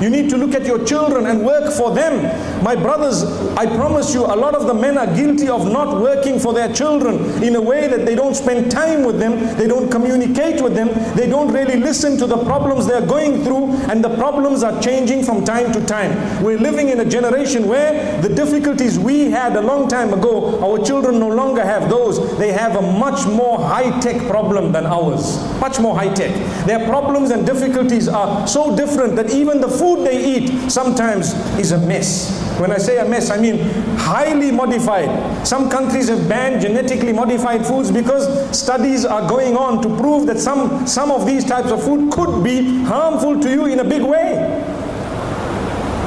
You need to look at your children and work for them. My brothers, I promise you, a lot of the men are guilty of not working for their children in a way that they don't spend time with them, they don't communicate with them, they don't really listen to the problems they're going through, and the problems are changing from time to time. We're living in a generation where the difficulties we had a long time ago, our children no longer have those. They have a much more high tech problem than ours. Much more high tech. Their problems and difficulties are so different that even the food they eat sometimes is a mess. When I say a mess, I mean highly modified. Some countries have banned genetically modified foods because studies are going on to prove that some, some of these types of food could be harmful to you in a big way.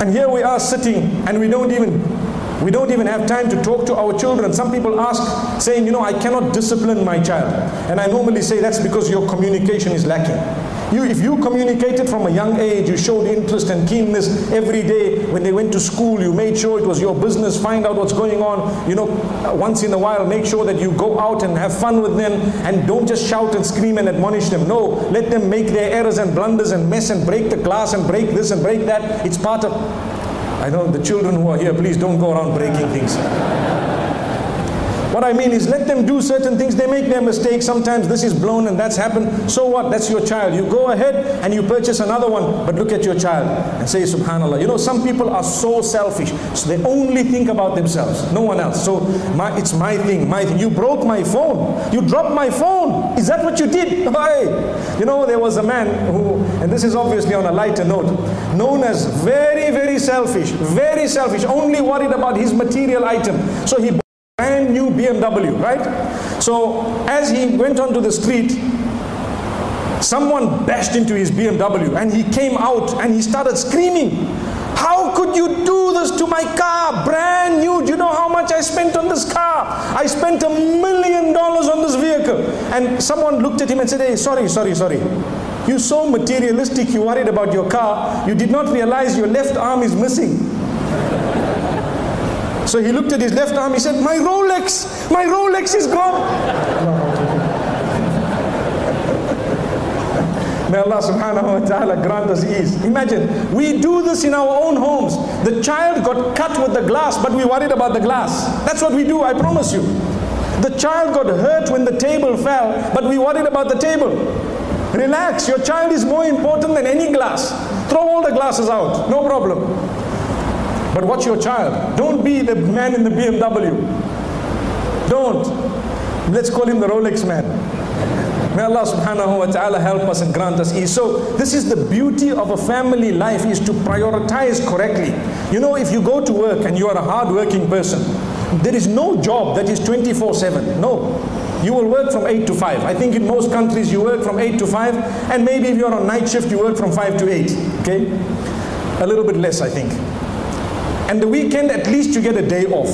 And here we are sitting and we don't even we don't even have time to talk to our children. Some people ask, saying, you know, I cannot discipline my child. And I normally say that's because your communication is lacking. You, if you communicated from a young age, you showed interest and keenness every day. When they went to school, you made sure it was your business, find out what's going on. You know, once in a while, make sure that you go out and have fun with them and don't just shout and scream and admonish them. No, let them make their errors and blunders and mess and break the glass and break this and break that. It's part of I know the children who are here, please don't go around breaking things. What I mean is let them do certain things. They make their mistakes. Sometimes this is blown and that's happened. So what? That's your child. You go ahead and you purchase another one, but look at your child and say, Subhanallah. You know, some people are so selfish. So they only think about themselves, no one else. So my, it's my thing, my thing. You broke my phone. You dropped my phone. Is that what you did? Hey. You know, there was a man who, and this is obviously on a lighter note, known as very, very selfish, very selfish, only worried about his material item. So he brand new BMW, right? So as he went onto the street, someone bashed into his BMW and he came out and he started screaming. How could you do this to my car? Brand new. Do you know how much I spent on this car? I spent a million dollars on this vehicle. And someone looked at him and said, Hey, sorry, sorry, sorry. You're so materialistic, you worried about your car. You did not realize your left arm is missing. So he looked at his left arm, he said, My Rolex, my Rolex is gone. May Allah subhanahu wa ta'ala grant us ease. Imagine, we do this in our own homes. The child got cut with the glass, but we worried about the glass. That's what we do, I promise you. The child got hurt when the table fell, but we worried about the table. Relax, your child is more important than any glass. Throw all the glasses out, no problem. But watch your child. Don't be the man in the BMW. Don't. Let's call him the Rolex man. May Allah subhanahu wa ta'ala help us and grant us ease. So this is the beauty of a family life is to prioritize correctly. You know, if you go to work and you are a hard-working person, there is no job that is 24-7. No. You will work from 8 to 5. I think in most countries you work from 8 to 5 and maybe if you're on night shift you work from 5 to 8. Okay? A little bit less I think. And the weekend at least you get a day off.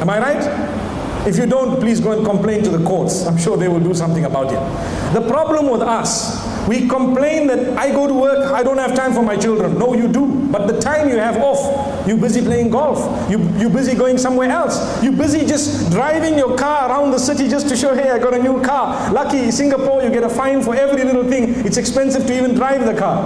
Am I right? If you don't, please go and complain to the courts. I'm sure they will do something about it. The problem with us, we complain that I go to work, I don't have time for my children. No, you do. But the time you have off, you're busy playing golf. You, you're busy going somewhere else. You're busy just driving your car around the city just to show, hey, I got a new car. Lucky, Singapore, you get a fine for every little thing. It's expensive to even drive the car.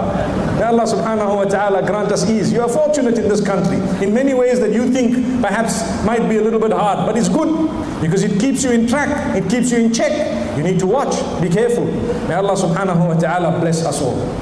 May Allah subhanahu wa ta'ala grant us ease. You are fortunate in this country in many ways that you think perhaps might be a little bit hard, but it's good because it keeps you in track, it keeps you in check. You need to watch, be careful. May Allah subhanahu wa ta'ala bless us all.